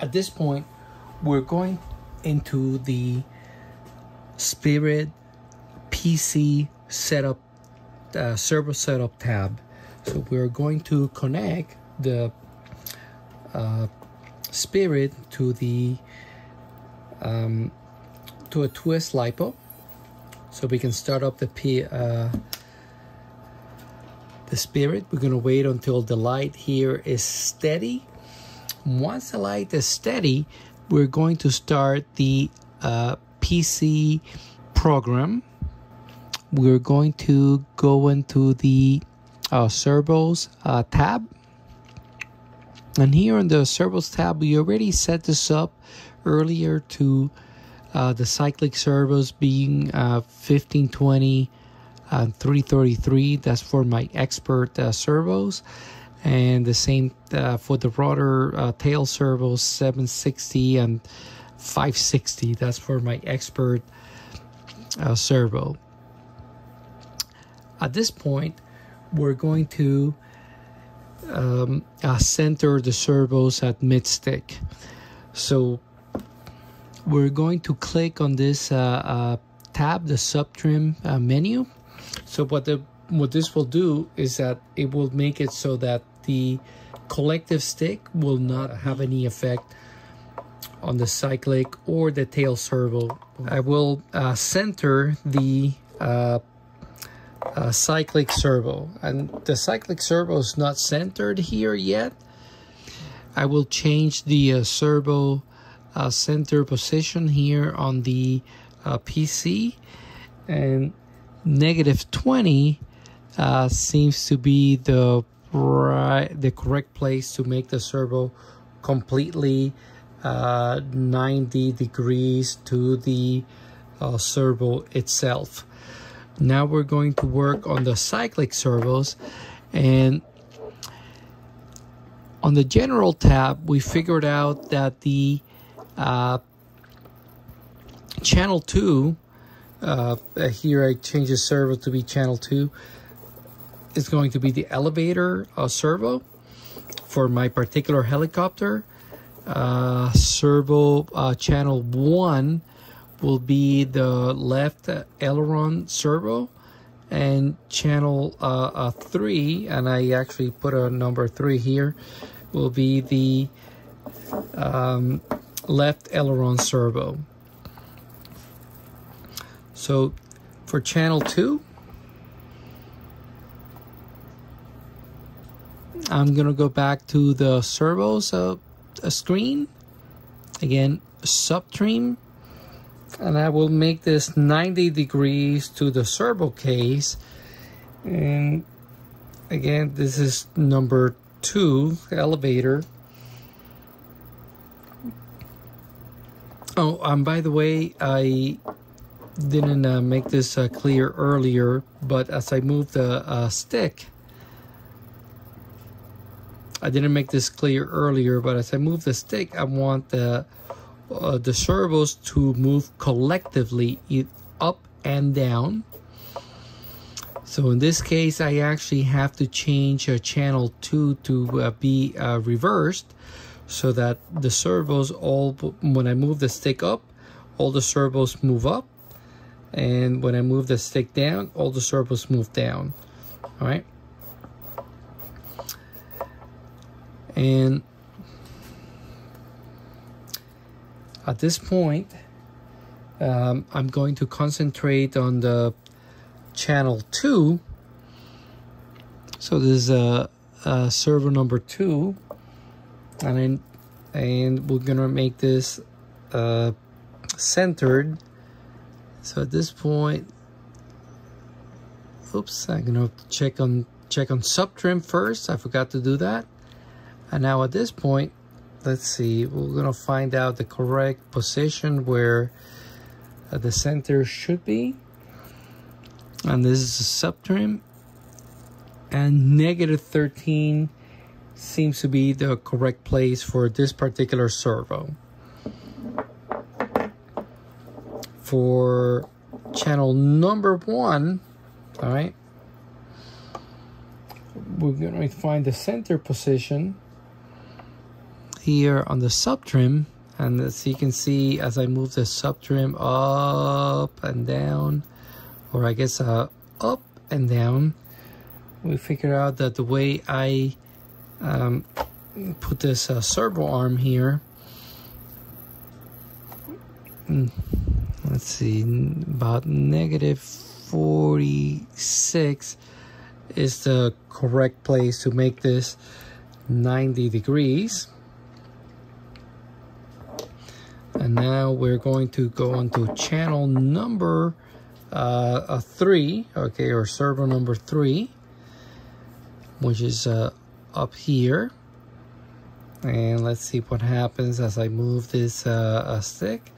at this point, we're going into the Spirit PC setup, uh, servo setup tab. So we're going to connect the uh, Spirit to the um, to a twist lipo, so we can start up the P, uh, the Spirit. We're gonna wait until the light here is steady. Once the light is steady, we're going to start the uh, PC program. We're going to go into the uh, servos uh, tab. And here in the servos tab, we already set this up earlier to uh, the cyclic servos being uh, 1520 and 333. That's for my Xpert uh, servos. And the same uh, for the rotor uh, tail servos 760 and 560. That's for my Xpert uh, servo. At this point, we're going to um, uh, center the servos at mid stick. So we're going to click on this uh, uh, tab, the subtrim uh, menu. So what the what this will do is that it will make it so that the collective stick will not have any effect on the cyclic or the tail servo. I will uh, center the uh, uh, cyclic servo and the cyclic servo is not centered here yet. I will change the uh, servo uh, center position here on the uh, PC and negative 20 uh, seems to be the right the correct place to make the servo completely uh, 90 degrees to the uh, servo itself. Now we're going to work on the cyclic servos and on the general tab we figured out that the uh, channel 2 uh, here I change the servo to be channel 2 is going to be the elevator uh, servo for my particular helicopter. Uh, servo uh, channel 1 will be the left aileron servo and channel uh, uh, 3 and I actually put a number 3 here will be the um, left aileron servo. So for channel 2 I'm gonna go back to the servos uh, screen. Again subtrim. And I will make this 90 degrees to the servo case. And again this is number two elevator. Oh and by the way I didn't uh, make this uh, clear earlier but as I move the uh, stick I didn't make this clear earlier, but as I move the stick, I want the uh, the servos to move collectively up and down. So in this case, I actually have to change uh, channel 2 to uh, be uh, reversed so that the servos all, when I move the stick up, all the servos move up. And when I move the stick down, all the servos move down. All right. And at this point, um, I'm going to concentrate on the channel 2. So this is a, a servo number 2. And, then, and we're going to make this uh, centered. So at this point, oops, I'm going to check on check on subtrim first. I forgot to do that. And now at this point, let's see, we're gonna find out the correct position where uh, the center should be. And this is a subtrim. And negative 13 seems to be the correct place for this particular servo. For channel number one, all right, we're to find the center position here on the sub trim and as you can see as I move the sub trim up and down or I guess uh, up and down we figure out that the way I um, put this uh, servo arm here mm, let's see about negative 46 is the correct place to make this 90 degrees and now we're going to go onto channel number uh, three okay or servo number three which is uh, up here. And let's see what happens as I move this uh, stick.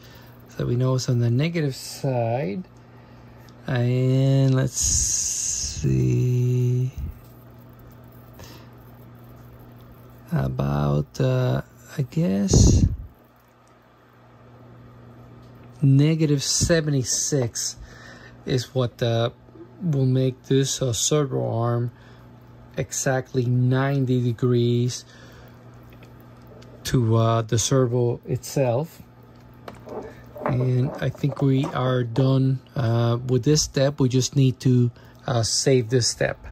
So we know it's on the negative side. And let's see. About uh, I guess negative 76 is what uh, will make this uh, servo arm exactly 90 degrees to uh, the servo itself. And I think we are done uh, with this step. We just need to uh, save this step